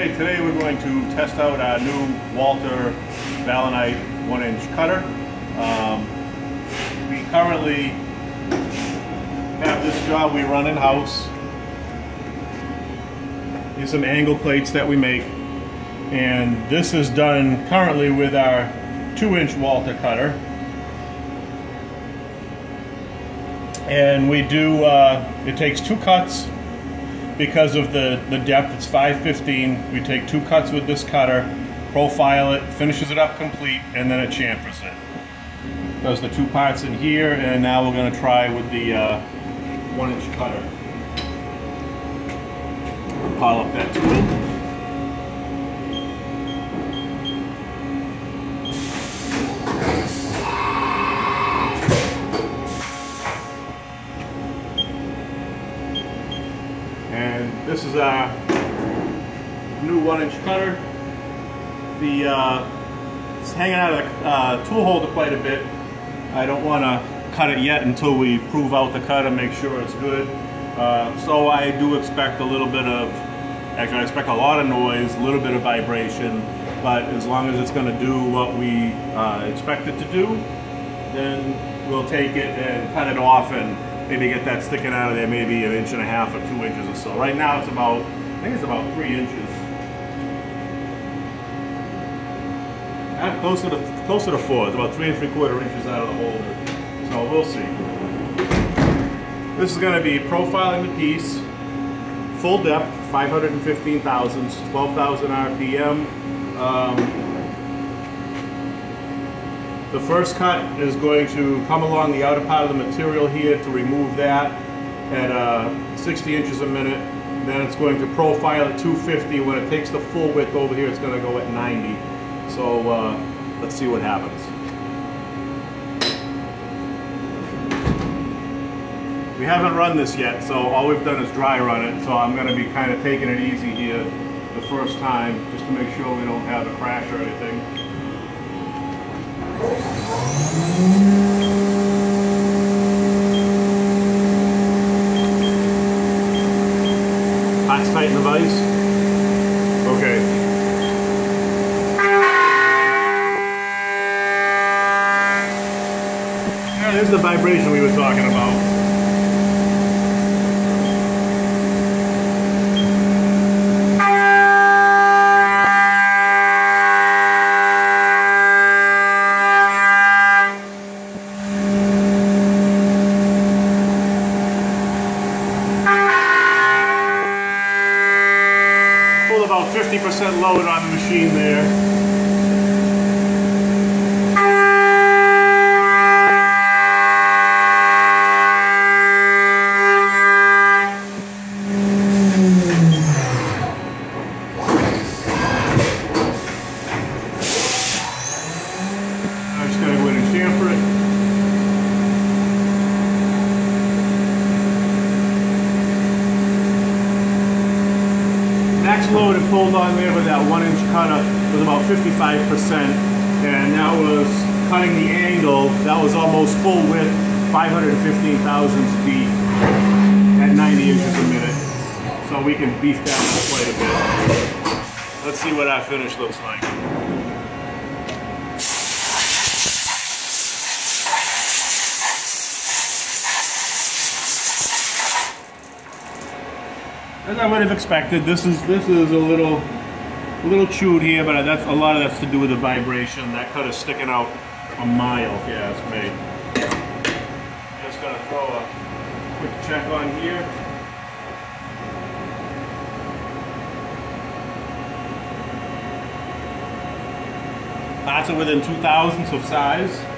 Okay, today we're going to test out our new Walter Valenite one inch cutter. Um, we currently have this job we run in house. These some angle plates that we make and this is done currently with our two inch Walter cutter. And we do, uh, it takes two cuts because of the, the depth, it's 515. We take two cuts with this cutter, profile it, finishes it up complete, and then it chamfers it. Does the two parts in here, and now we're gonna try with the uh, one inch cutter. Pile up that tool. Is our new one inch cutter. The uh, it's hanging out of the uh, tool holder quite a bit. I don't want to cut it yet until we prove out the cut and make sure it's good. Uh, so I do expect a little bit of, actually I expect a lot of noise, a little bit of vibration, but as long as it's going to do what we uh, expect it to do, then we'll take it and cut it off and maybe get that sticking out of there maybe an inch and a half or two inches or so. Right now it's about, I think it's about three inches. Uh, closer to closer to four. It's about three and three quarter inches out of the holder. So we'll see. This is going to be profiling the piece, full depth, 515 thousandths, 12,000 RPM. Um, the first cut is going to come along the outer part of the material here to remove that at uh, 60 inches a minute. Then it's going to profile at 250. When it takes the full width over here, it's going to go at 90. So uh, let's see what happens. We haven't run this yet, so all we've done is dry run it. So I'm going to be kind of taking it easy here the first time, just to make sure we don't have a crash or anything. In the vise? Okay. There's the vibration we were talking about. 50% load on the machine there. Load it pulled on there with that one inch cutter was about 55% and that was cutting the angle, that was almost full width, 515 thousandths deep at 90 inches a minute. So we can beef that up quite a bit. Let's see what our finish looks like. As I would have expected, this is this is a little a little chewed here, but that's a lot of that's to do with the vibration. That cut is sticking out a mile, if you ask me. Just gonna throw a quick check on here. That's within two thousandths of size.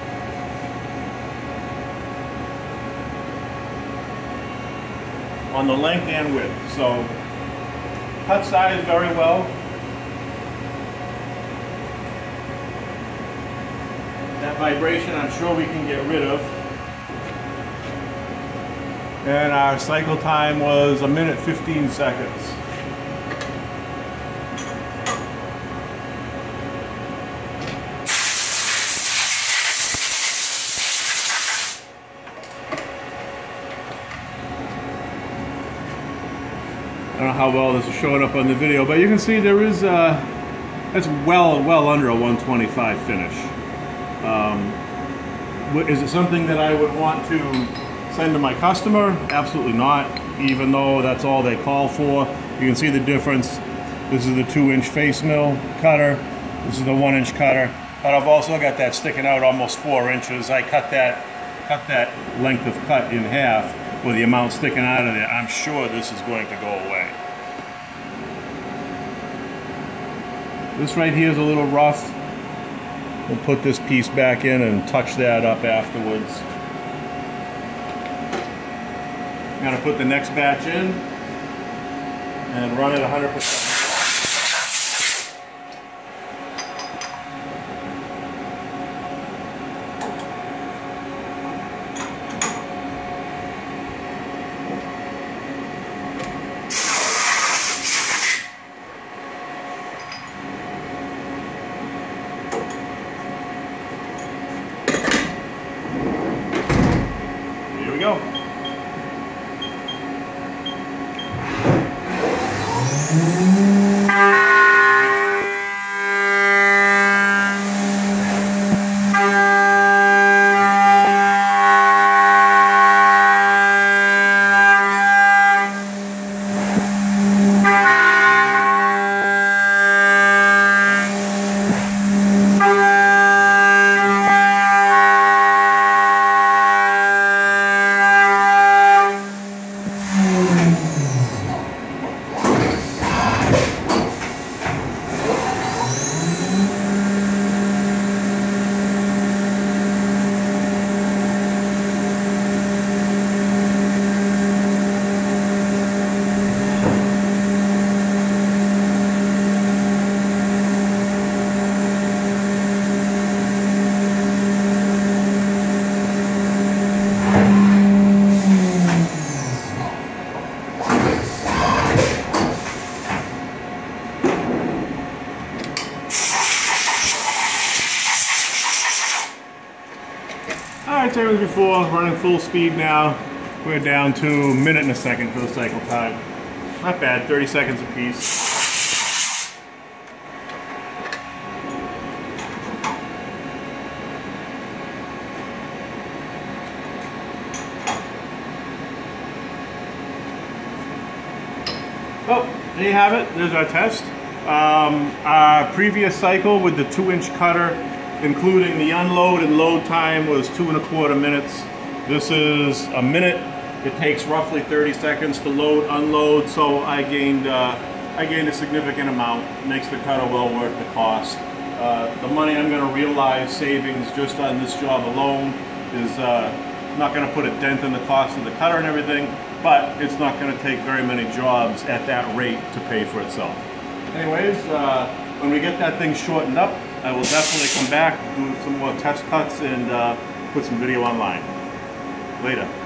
On the length and width. So cut size very well. That vibration I'm sure we can get rid of. And our cycle time was a minute 15 seconds. Know how well this is showing up on the video, but you can see there is, uh, that's well, well under a 125 finish. Um, is it something that I would want to send to my customer? Absolutely not, even though that's all they call for. You can see the difference. This is the two inch face mill cutter. This is the one inch cutter. But I've also got that sticking out almost four inches. I cut that, cut that length of cut in half with the amount sticking out of there. I'm sure this is going to go away. This right here is a little rough. We'll put this piece back in and touch that up afterwards. To put the next batch in and run it 100%. go. Alright, same as before, running full speed now. We're down to a minute and a second for the cycle time. Not bad, 30 seconds a piece. Oh, there you have it. There's our test. Um, our previous cycle with the two inch cutter including the unload and load time was two and a quarter minutes. This is a minute. It takes roughly 30 seconds to load, unload, so I gained, uh, I gained a significant amount. Makes the cutter well worth the cost. Uh, the money I'm going to realize savings just on this job alone is uh, not going to put a dent in the cost of the cutter and everything, but it's not going to take very many jobs at that rate to pay for itself. Anyways, uh, when we get that thing shortened up, I will definitely come back, do some more test cuts, and uh, put some video online. Later.